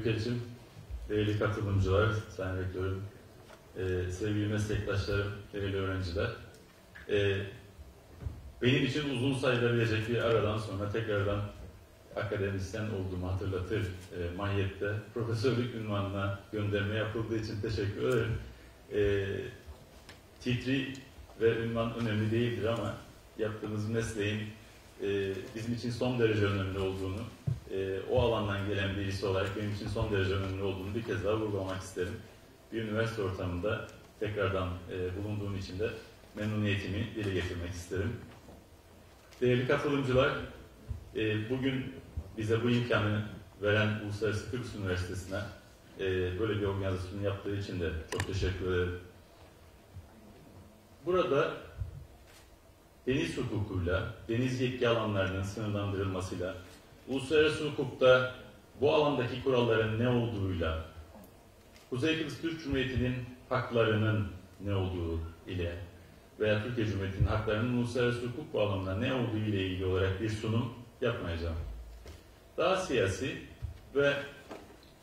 Ülkecim, değerli katılımcılar, Sayın Rektörüm, e, sevgili meslektaşlarım, değerli öğrenciler. E, benim için uzun sayılabilecek bir aradan sonra tekrardan akademisyen olduğumu hatırlatır e, mahiyette profesörlük ünvanına gönderme yapıldığı için teşekkür ederim. E, titri ve ünvan önemli değildir ama yaptığımız mesleğin e, bizim için son derece önemli olduğunu e, o alandan gelen birisi olarak benim için son derece önemli olduğunu bir kez daha vurgulamak isterim. Bir üniversite ortamında tekrardan e, bulunduğum için de memnuniyetimi dile getirmek isterim. Değerli katılımcılar, e, bugün bize bu imkanı veren Uluslararası Kıbrıs Üniversitesi'ne e, böyle bir organizasyon yaptığı için de çok teşekkür ederim. Burada deniz hukukuyla, deniz yetki alanlarının sınırlandırılmasıyla, uluslararası hukukta bu alandaki kuralların ne olduğuyla, Kuzey Kıbrıs Türk Cumhuriyeti'nin haklarının ne olduğu ile veya Türkiye Cumhuriyeti'nin haklarının uluslararası hukuk bağlamında ne olduğu ile ilgili olarak bir sunum yapmayacağım. Daha siyasi ve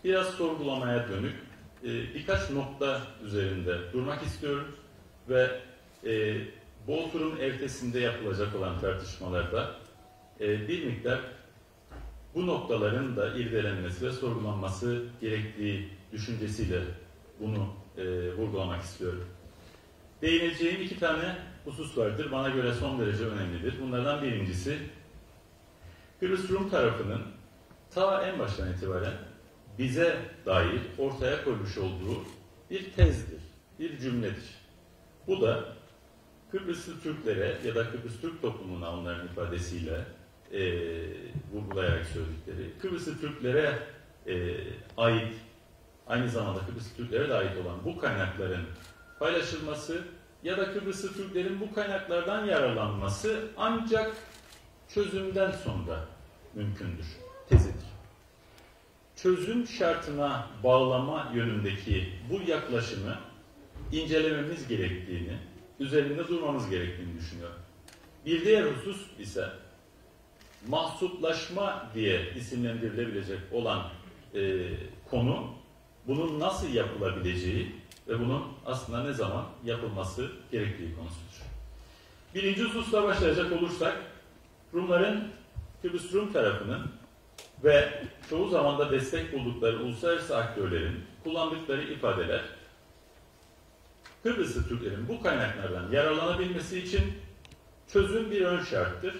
biraz sorgulamaya dönük e, birkaç nokta üzerinde durmak istiyorum ve e, bu oturum ertesinde yapılacak olan tartışmalarda e, bir miktar bu noktaların da irdelenmesi ve sorgulanması gerektiği düşüncesiyle bunu e, vurgulamak istiyorum. Değineceğim iki tane husus vardır. Bana göre son derece önemlidir. Bunlardan birincisi Kıbrıs Rum tarafının ta en baştan itibaren bize dair ortaya koymuş olduğu bir tezdir, bir cümledir. Bu da Kıbrıslı Türklere ya da Kıbrıs Türk toplumuna onların ifadesiyle e, vurgulayarak söyledikleri, Kıbrıslı Türklere e, ait, aynı zamanda Kıbrıslı Türklere de ait olan bu kaynakların paylaşılması ya da Kıbrıslı Türklerin bu kaynaklardan yararlanması ancak çözümden sonra mümkündür, tezidir. Çözüm şartına bağlama yönündeki bu yaklaşımı incelememiz gerektiğini, üzerinde durmamız gerektiğini düşünüyorum. Bir diğer husus ise mahsuplaşma diye isimlendirilebilecek olan e, konu bunun nasıl yapılabileceği ve bunun aslında ne zaman yapılması gerektiği konusudur. Birinci hususla başlayacak olursak Rumların Kıbrıs Rum tarafının ve çoğu zaman da destek buldukları uluslararası aktörlerin kullandıkları ifadeler Kıbrıslı Türklerin bu kaynaklardan yararlanabilmesi için çözüm bir ön şarttır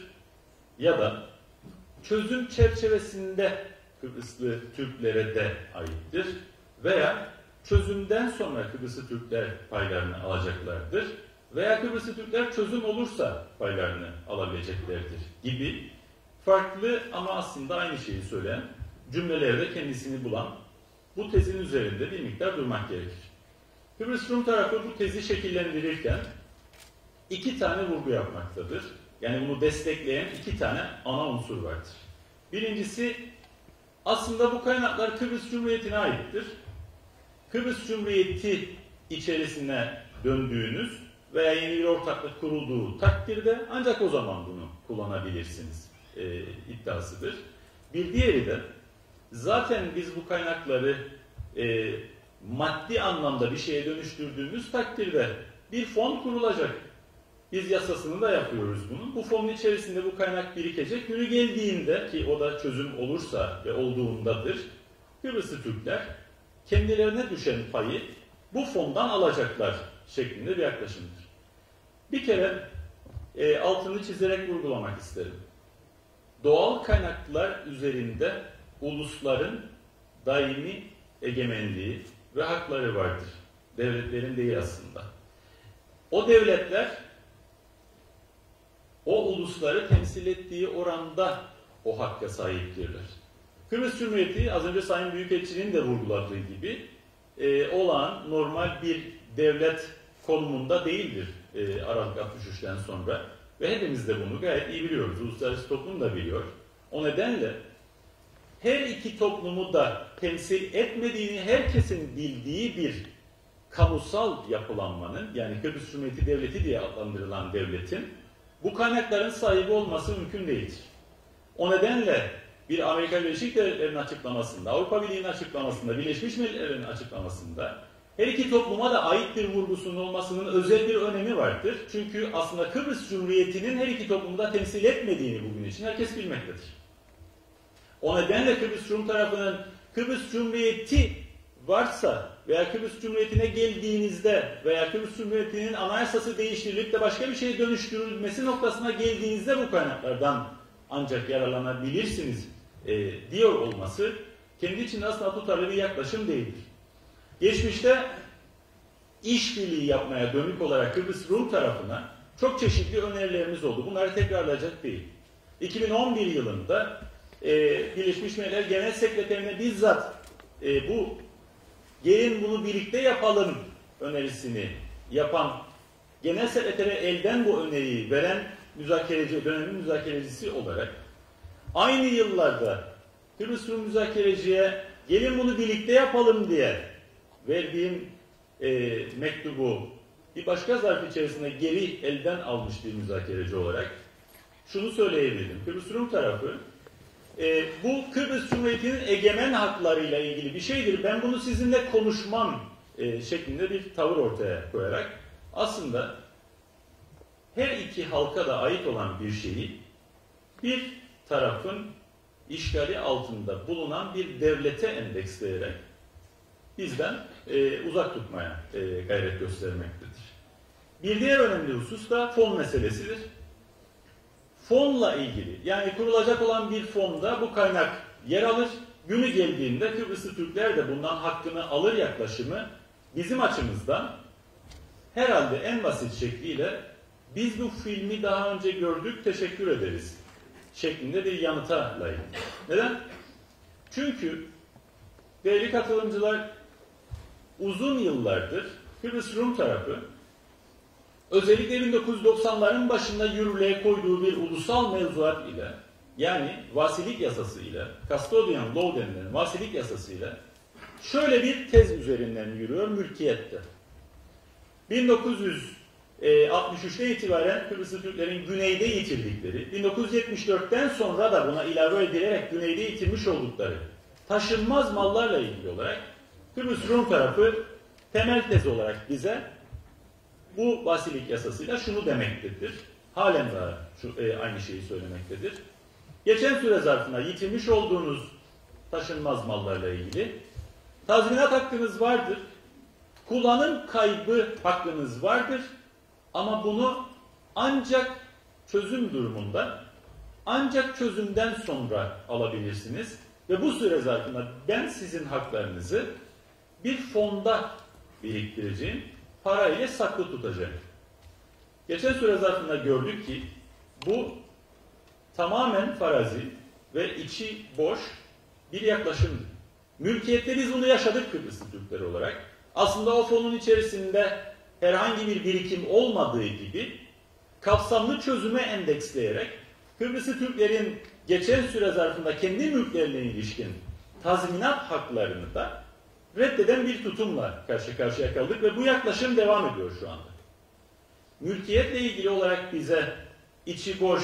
ya da çözüm çerçevesinde Kıbrıslı Türklere de aittir veya çözümden sonra Kıbrıslı Türkler paylarını alacaklardır veya Kıbrıslı Türkler çözüm olursa paylarını alabileceklerdir gibi farklı ama aslında aynı şeyi söyleyen cümlelerde kendisini bulan bu tezin üzerinde bir miktar durmak gerekir. Kıbrıs Rum tarafı bu tezi şekillendirirken iki tane vurgu yapmaktadır. Yani bunu destekleyen iki tane ana unsur vardır. Birincisi aslında bu kaynaklar Kıbrıs Cumhuriyeti'ne aittir. Kıbrıs Cumhuriyeti içerisine döndüğünüz veya yeni bir ortaklık kurulduğu takdirde ancak o zaman bunu kullanabilirsiniz e, iddiasıdır. Bir diğeri de zaten biz bu kaynakları e, maddi anlamda bir şeye dönüştürdüğümüz takdirde bir fon kurulacak. Biz yasasını da yapıyoruz bunun. Bu fonun içerisinde bu kaynak birikecek. Günü geldiğinde ki o da çözüm olursa ve olduğundadır. Kıbrıslı Türkler kendilerine düşen payı bu fondan alacaklar şeklinde bir yaklaşımdır. Bir kere e, altını çizerek vurgulamak isterim. Doğal kaynaklar üzerinde ulusların daimi egemenliği ve hakları vardır. Devletlerin değil aslında. O devletler o ulusları temsil ettiği oranda o hakka sahiptirler. Kıbrıs Cumhuriyeti az önce Sayın Büyükelçinin de vurguladığı gibi e, olağan normal bir devlet konumunda değildir e, Aralık 63'ten sonra. Ve hepimiz de bunu gayet iyi biliyoruz. Uluslararası toplum da biliyor. O nedenle her iki toplumu da temsil etmediğini herkesin bildiği bir kamusal yapılanmanın yani Kıbrıs Cumhuriyeti Devleti diye adlandırılan devletin bu kaynakların sahibi olması mümkün değildir. O nedenle bir Amerika Birleşik Devletleri'nin açıklamasında, Avrupa Birliği'nin açıklamasında, Birleşmiş Milletler'in açıklamasında her iki topluma da ait bir vurgusunun olmasının özel bir önemi vardır. Çünkü aslında Kıbrıs Cumhuriyeti'nin her iki toplumu da temsil etmediğini bugün için herkes bilmektedir. O nedenle Kıbrıs Rum tarafının Kıbrıs Cumhuriyeti varsa veya Kıbrıs Cumhuriyeti'ne geldiğinizde veya Kıbrıs Cumhuriyeti'nin anayasası değiştirilip de başka bir şeye dönüştürülmesi noktasına geldiğinizde bu kaynaklardan ancak yararlanabilirsiniz e, diyor olması kendi içinde aslında tutarlı bir yaklaşım değildir. Geçmişte işbirliği yapmaya dönük olarak Kıbrıs Rum tarafına çok çeşitli önerilerimiz oldu. Bunları tekrarlayacak değil. 2011 yılında e, Birleşmiş Milletler Genel Sekreterine bizzat e, bu gelin bunu birlikte yapalım önerisini yapan Genel Sekretere elden bu öneriyi veren müzakereci, dönemin müzakerecisi olarak aynı yıllarda Rum müzakereciye gelin bunu birlikte yapalım diye verdiğim e, mektubu bir başka zarf içerisinde geri elden almış bir müzakereci olarak şunu söyleyebilirim. Kıbrıs Rum tarafı e, bu Kıbrıs Cumhuriyeti'nin egemen haklarıyla ilgili bir şeydir. Ben bunu sizinle konuşmam e, şeklinde bir tavır ortaya koyarak aslında her iki halka da ait olan bir şeyi bir tarafın işgali altında bulunan bir devlete endeksleyerek bizden e, uzak tutmaya e, gayret göstermektedir. Bir diğer önemli husus da fon meselesidir. Fonla ilgili yani kurulacak olan bir fonda bu kaynak yer alır. Günü geldiğinde Kıbrıslı Türkler de bundan hakkını alır yaklaşımı bizim açımızdan herhalde en basit şekliyle biz bu filmi daha önce gördük teşekkür ederiz şeklinde bir yanıta layık. Neden? Çünkü değerli katılımcılar uzun yıllardır Kıbrıs Rum tarafı özellikle 1990'ların başında yürürlüğe koyduğu bir ulusal mevzuat ile yani vasilik yasası ile custodian law denilen vasilik yasası ile şöyle bir tez üzerinden yürüyor mülkiyette. 1963'te itibaren Kıbrıslı Türklerin güneyde yitirdikleri, 1974'ten sonra da buna ilave edilerek güneyde yitirmiş oldukları taşınmaz mallarla ilgili olarak Kıbrıs Rum tarafı temel tez olarak bize bu vasilik yasasıyla şunu demektedir. Halen daha şu, e, aynı şeyi söylemektedir. Geçen süre zarfında yitirmiş olduğunuz taşınmaz mallarla ilgili tazminat hakkınız vardır. Kullanım kaybı hakkınız vardır. Ama bunu ancak çözüm durumunda ancak çözümden sonra alabilirsiniz. Ve bu süre zarfında ben sizin haklarınızı bir fonda biriktireceğim, para ile saklı tutacağım. Geçen süre zarfında gördük ki bu tamamen farazi ve içi boş bir yaklaşımdı. Mülkiyette biz bunu yaşadık Kıbrıslı Türkler olarak. Aslında o fonun içerisinde herhangi bir birikim olmadığı gibi kapsamlı çözüme endeksleyerek Kıbrıslı Türklerin geçen süre zarfında kendi mülklerine ilişkin tazminat haklarını da reddeden bir tutumla karşı karşıya kaldık ve bu yaklaşım devam ediyor şu anda. Mülkiyetle ilgili olarak bize içi boş,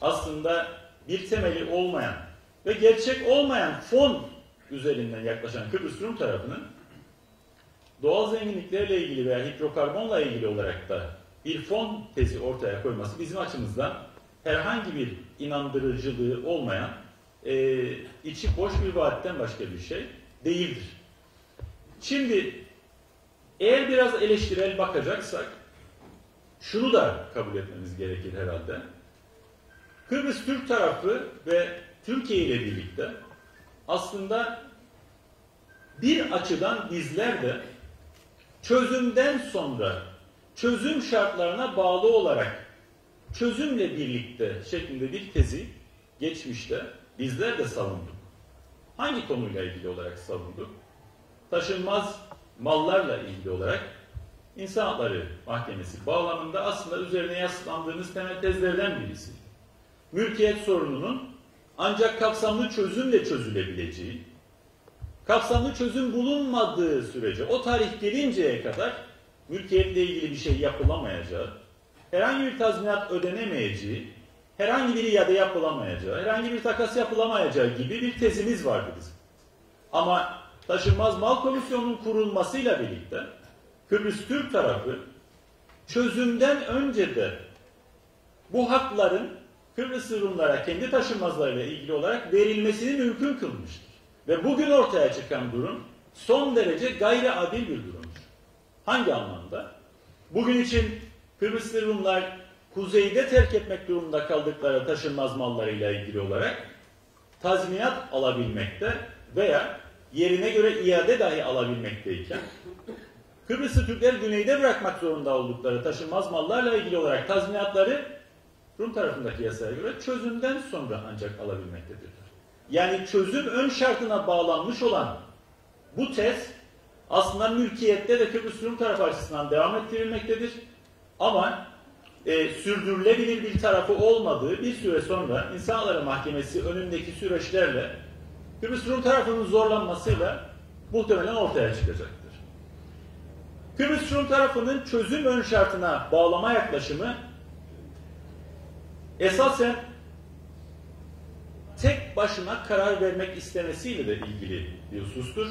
aslında bir temeli olmayan ve gerçek olmayan fon üzerinden yaklaşan Kıbrıs Rum tarafının doğal zenginliklerle ilgili veya hidrokarbonla ilgili olarak da bir fon tezi ortaya koyması bizim açımızdan herhangi bir inandırıcılığı olmayan e, içi boş bir vaatten başka bir şey değildir. Şimdi eğer biraz eleştirel bakacaksak şunu da kabul etmemiz gerekir herhalde. Kıbrıs Türk tarafı ve Türkiye ile birlikte aslında bir açıdan bizler de çözümden sonra çözüm şartlarına bağlı olarak çözümle birlikte şeklinde bir tezi geçmişte bizler de savunduk. Hangi konuyla ilgili olarak savunduk? Taşınmaz mallarla ilgili olarak İnsan Hakları Mahkemesi bağlamında aslında üzerine yaslandığımız temel tezlerden birisi. Mülkiyet sorununun ancak kapsamlı çözümle çözülebileceği, kapsamlı çözüm bulunmadığı sürece o tarih gelinceye kadar mülkiyetle ilgili bir şey yapılamayacağı, herhangi bir tazminat ödenemeyeceği herhangi bir iade yapılamayacağı, herhangi bir takas yapılamayacağı gibi bir tezimiz vardı bizim. Ama Taşınmaz Mal Komisyonu'nun kurulmasıyla birlikte Kıbrıs Türk tarafı çözümden önce de bu hakların Kıbrıs Rumlara kendi taşınmazlarıyla ilgili olarak verilmesini mümkün kılmıştır. Ve bugün ortaya çıkan durum son derece gayri adil bir durumdur. Hangi anlamda? Bugün için Kıbrıslı Rumlar kuzeyde terk etmek durumunda kaldıkları taşınmaz mallarıyla ilgili olarak tazminat alabilmekte veya yerine göre iade dahi alabilmekteyken Kıbrıslı Türkler güneyde bırakmak zorunda oldukları taşınmaz mallarla ilgili olarak tazminatları Rum tarafındaki yasaya göre çözümden sonra ancak alabilmektedirler. Yani çözüm ön şartına bağlanmış olan bu tez aslında mülkiyette de Kıbrıs Rum tarafı açısından devam ettirilmektedir. Ama e, sürdürülebilir bir tarafı olmadığı bir süre sonra İnsan Mahkemesi önündeki süreçlerle Kıbrıs Rum tarafının zorlanmasıyla muhtemelen ortaya çıkacaktır. Kıbrıs Rum tarafının çözüm ön şartına bağlama yaklaşımı esasen tek başına karar vermek istemesiyle de ilgili bir husustur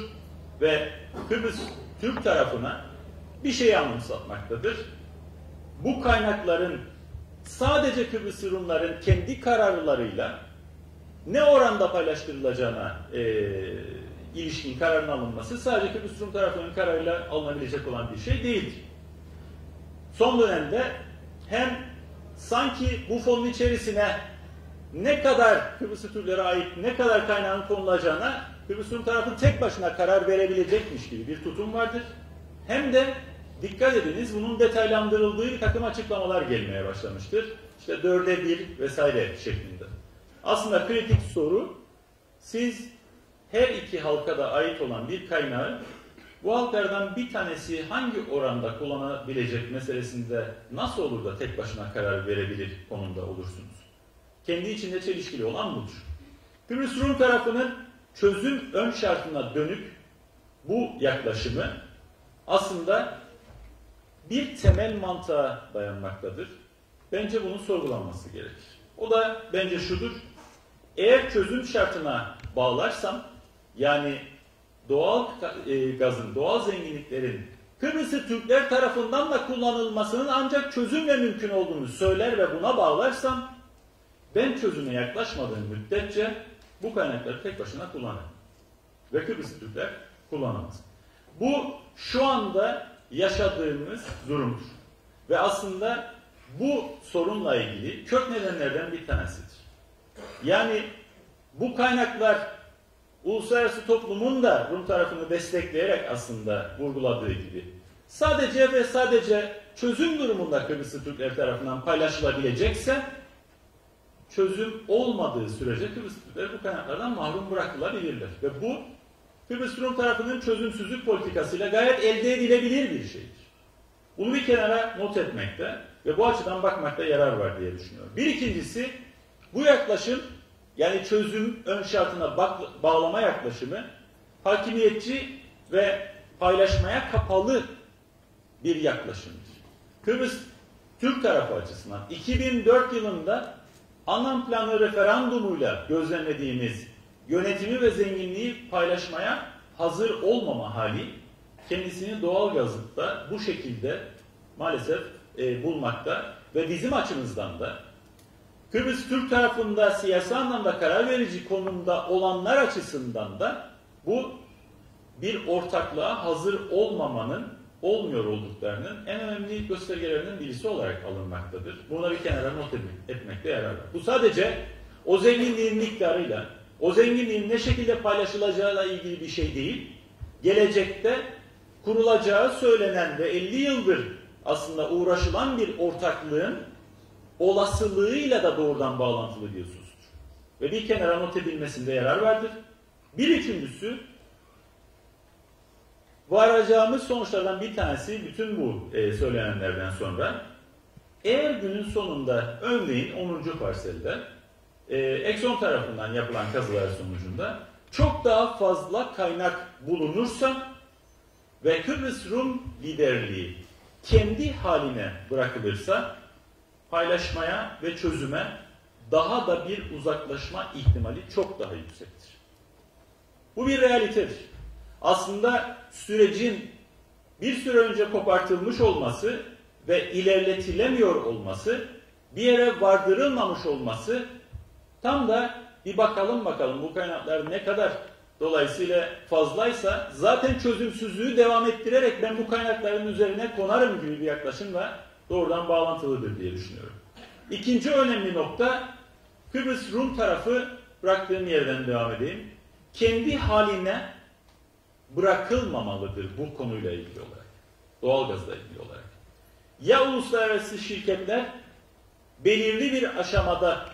ve Kıbrıs Türk tarafına bir şey anımsatmaktadır. Bu kaynakların sadece Kıbrıs Rumların kendi kararlarıyla ne oranda paylaştırılacağına e, ilişkin kararın alınması sadece Kıbrıs Rum tarafının kararıyla alınabilecek olan bir şey değildir. Son dönemde hem sanki bu fonun içerisine ne kadar Kıbrıs Türklere ait ne kadar kaynağın konulacağına Kıbrıs Rum tarafı tek başına karar verebilecekmiş gibi bir tutum vardır. Hem de dikkat ediniz bunun detaylandırıldığı bir takım açıklamalar gelmeye başlamıştır. İşte dörde bir vesaire şeklinde. Aslında kritik soru siz her iki halka da ait olan bir kaynağı bu halklardan bir tanesi hangi oranda kullanabilecek meselesinde nasıl olur da tek başına karar verebilir konumda olursunuz? Kendi içinde çelişkili olan budur. Kıbrıs Rum tarafının çözüm ön şartına dönük bu yaklaşımı aslında bir temel mantığa dayanmaktadır. Bence bunun sorgulanması gerekir. O da bence şudur. Eğer çözüm şartına bağlarsam yani doğal e, gazın, doğal zenginliklerin Kıbrıs'ı Türkler tarafından da kullanılmasının ancak çözümle mümkün olduğunu söyler ve buna bağlarsam ben çözüme yaklaşmadığım müddetçe bu kaynakları tek başına kullanırım. Ve Kıbrıs'ı Türkler kullanamaz. Bu şu anda yaşadığımız durumdur. Ve aslında bu sorunla ilgili kök nedenlerden bir tanesidir. Yani bu kaynaklar uluslararası toplumun da Rum tarafını destekleyerek aslında vurguladığı gibi sadece ve sadece çözüm durumunda Kıbrıslı Türkler tarafından paylaşılabilecekse çözüm olmadığı sürece Kıbrıs Türkler bu kaynaklardan mahrum bırakılabilirler. Ve bu Kıbrıs Rum tarafının çözümsüzlük politikasıyla gayet elde edilebilir bir şeydir. Bunu bir kenara not etmekte ve bu açıdan bakmakta yarar var diye düşünüyorum. Bir ikincisi bu yaklaşım yani çözüm ön şartına bağlama yaklaşımı hakimiyetçi ve paylaşmaya kapalı bir yaklaşımdır. Kıbrıs Türk tarafı açısından 2004 yılında Anlam planı referandumuyla gözlemlediğimiz yönetimi ve zenginliği paylaşmaya hazır olmama hali kendisini doğal gazıkta bu şekilde maalesef e, bulmakta ve bizim açımızdan da Kıbrıs Türk tarafında siyasi anlamda karar verici konumda olanlar açısından da bu bir ortaklığa hazır olmamanın olmuyor olduklarının en önemli göstergelerinden birisi olarak alınmaktadır. Buna bir kenara not etmekte yarar var. Bu sadece o zenginliğin miktarıyla, o zenginliğin ne şekilde paylaşılacağıyla ilgili bir şey değil, gelecekte kurulacağı söylenen ve 50 yıldır aslında uğraşılan bir ortaklığın olasılığıyla da doğrudan bağlantılı bir husustur. Ve bir kenara not edilmesinde yarar vardır. Bir üçüncüsü varacağımız sonuçlardan bir tanesi bütün bu e, söylenenlerden sonra eğer günün sonunda örneğin 10. parselde e, Exxon tarafından yapılan kazılar sonucunda çok daha fazla kaynak bulunursa ve Kıbrıs Rum liderliği kendi haline bırakılırsa paylaşmaya ve çözüme daha da bir uzaklaşma ihtimali çok daha yüksektir. Bu bir realitedir. Aslında sürecin bir süre önce kopartılmış olması ve ilerletilemiyor olması, bir yere vardırılmamış olması tam da bir bakalım bakalım bu kaynaklar ne kadar dolayısıyla fazlaysa zaten çözümsüzlüğü devam ettirerek ben bu kaynakların üzerine konarım gibi bir yaklaşımla doğrudan bağlantılıdır diye düşünüyorum. İkinci önemli nokta Kıbrıs Rum tarafı bıraktığım yerden devam edeyim. Kendi haline bırakılmamalıdır bu konuyla ilgili olarak. Doğalgazla ilgili olarak. Ya uluslararası şirketler belirli bir aşamada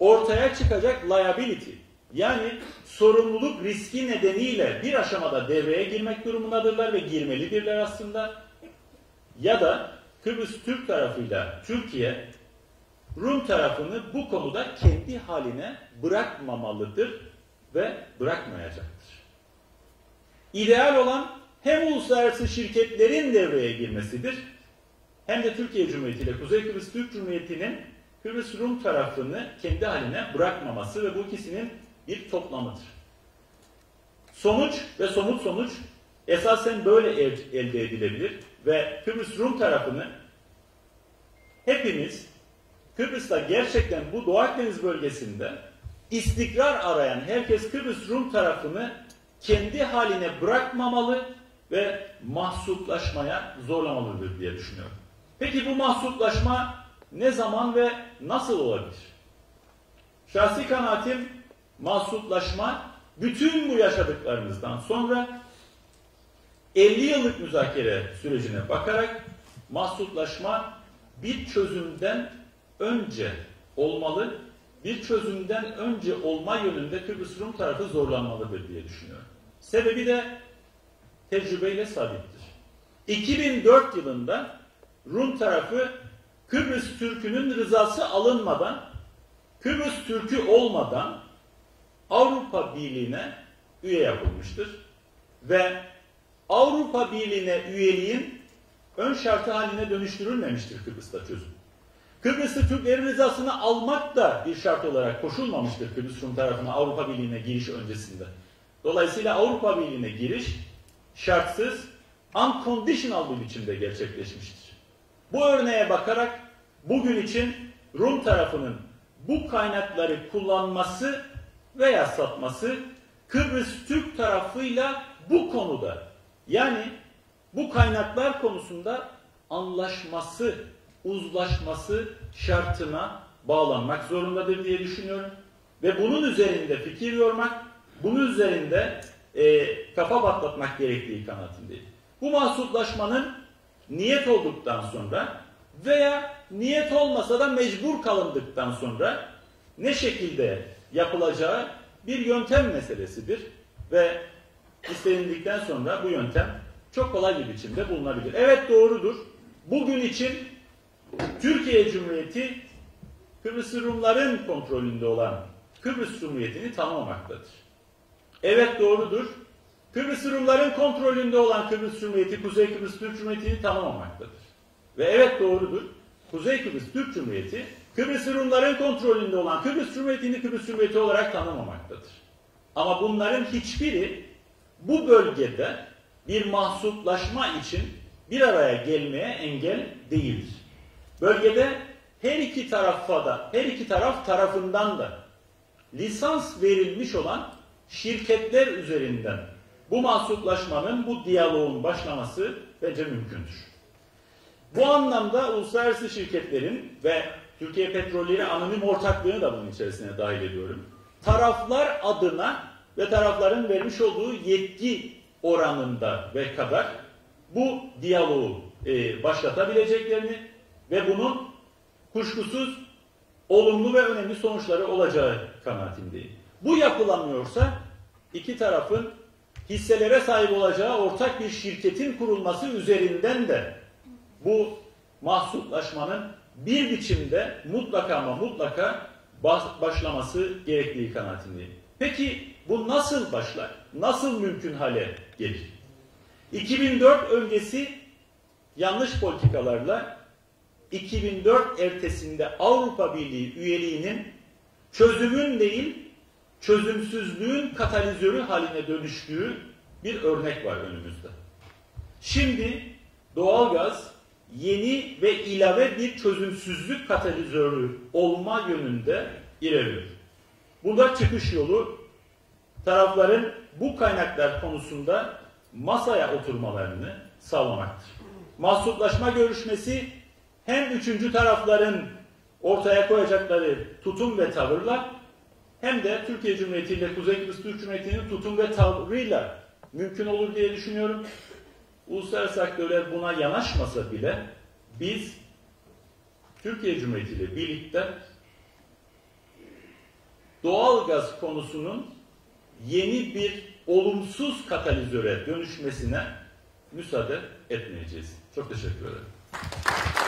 ortaya çıkacak liability yani sorumluluk riski nedeniyle bir aşamada devreye girmek durumundadırlar ve girmelidirler aslında. Ya da Kıbrıs Türk tarafıyla Türkiye Rum tarafını bu konuda kendi haline bırakmamalıdır ve bırakmayacaktır. İdeal olan hem uluslararası şirketlerin devreye girmesidir hem de Türkiye Cumhuriyeti ile Kuzey Kıbrıs Türk Cumhuriyeti'nin Kıbrıs Rum tarafını kendi haline bırakmaması ve bu ikisinin bir toplamıdır. Sonuç ve somut sonuç esasen böyle elde edilebilir ve Kıbrıs Rum tarafını hepimiz Kıbrıs'ta gerçekten bu Doğu Akdeniz bölgesinde istikrar arayan herkes Kıbrıs Rum tarafını kendi haline bırakmamalı ve mahsuplaşmaya zorlamalıdır diye düşünüyorum. Peki bu mahsuplaşma ne zaman ve nasıl olabilir? Şahsi kanaatim mahsuplaşma bütün bu yaşadıklarımızdan sonra 50 yıllık müzakere sürecine bakarak mahsuplaşma bir çözümden önce olmalı, bir çözümden önce olma yönünde Kıbrıs Rum tarafı zorlanmalıdır diye düşünüyorum. Sebebi de tecrübeyle sabittir. 2004 yılında Rum tarafı Kıbrıs Türk'ünün rızası alınmadan, Kıbrıs Türk'ü olmadan Avrupa Birliği'ne üye yapılmıştır. Ve Avrupa Birliği'ne üyeliğin ön şartı haline dönüştürülmemiştir Kıbrıs'ta çözüm. Kıbrıs'ta Türklerin rızasını almak da bir şart olarak koşulmamıştır Kıbrıs Rum tarafına Avrupa Birliği'ne giriş öncesinde. Dolayısıyla Avrupa Birliği'ne giriş şartsız, unconditional bir biçimde gerçekleşmiştir. Bu örneğe bakarak bugün için Rum tarafının bu kaynakları kullanması veya satması Kıbrıs Türk tarafıyla bu konuda yani bu kaynaklar konusunda anlaşması, uzlaşması şartına bağlanmak zorundadır diye düşünüyorum. Ve bunun üzerinde fikir yormak, bunun üzerinde e, kafa patlatmak gerektiği kanaatindeyim. Bu mahsuplaşmanın niyet olduktan sonra veya niyet olmasa da mecbur kalındıktan sonra ne şekilde yapılacağı bir yöntem meselesidir ve istenildikten sonra bu yöntem çok kolay bir biçimde bulunabilir. Evet doğrudur. Bugün için Türkiye Cumhuriyeti Kıbrıs Rumların kontrolünde olan Kıbrıs Cumhuriyeti'ni tanımamaktadır. Evet doğrudur. Kıbrıs Rumların kontrolünde olan Kıbrıs Cumhuriyeti Kuzey Kıbrıs Türk Cumhuriyeti'ni tanımamaktadır. Ve evet doğrudur. Kuzey Kıbrıs Türk Cumhuriyeti Kıbrıs Rumların kontrolünde olan Kıbrıs Cumhuriyeti'ni Kıbrıs Cumhuriyeti olarak tanımamaktadır. Ama bunların hiçbiri bu bölgede bir mahsuplaşma için bir araya gelmeye engel değildir. Bölgede her iki tarafa da, her iki taraf tarafından da lisans verilmiş olan şirketler üzerinden bu mahsuplaşmanın, bu diyaloğun başlaması bence mümkündür. Bu anlamda uluslararası şirketlerin ve Türkiye Petrolleri Anonim Ortaklığı'nı da bunun içerisine dahil ediyorum. Taraflar adına ve tarafların vermiş olduğu yetki oranında ve kadar bu diyaloğu e, başlatabileceklerini ve bunun kuşkusuz olumlu ve önemli sonuçları olacağı kanaatindeyim. Bu yapılamıyorsa iki tarafın hisselere sahip olacağı ortak bir şirketin kurulması üzerinden de bu mahsuplaşmanın bir biçimde mutlaka ama mutlaka başlaması gerektiği kanaatindeyim. Peki bu nasıl başlar? Nasıl mümkün hale gelir? 2004 öncesi yanlış politikalarla 2004 ertesinde Avrupa Birliği üyeliğinin çözümün değil, çözümsüzlüğün katalizörü haline dönüştüğü bir örnek var önümüzde. Şimdi doğalgaz yeni ve ilave bir çözümsüzlük katalizörü olma yönünde ilerliyor. Bunda çıkış yolu tarafların bu kaynaklar konusunda masaya oturmalarını sağlamaktır. Mahsuplaşma görüşmesi hem üçüncü tarafların ortaya koyacakları tutum ve tavırla hem de Türkiye Cumhuriyeti ile Kuzey Kıbrıs Türk Cumhuriyeti'nin tutum ve tavrıyla mümkün olur diye düşünüyorum. Uluslararası aktörler buna yanaşmasa bile biz Türkiye Cumhuriyeti ile birlikte doğal gaz konusunun yeni bir olumsuz katalizöre dönüşmesine müsaade etmeyeceğiz. Çok teşekkür ederim.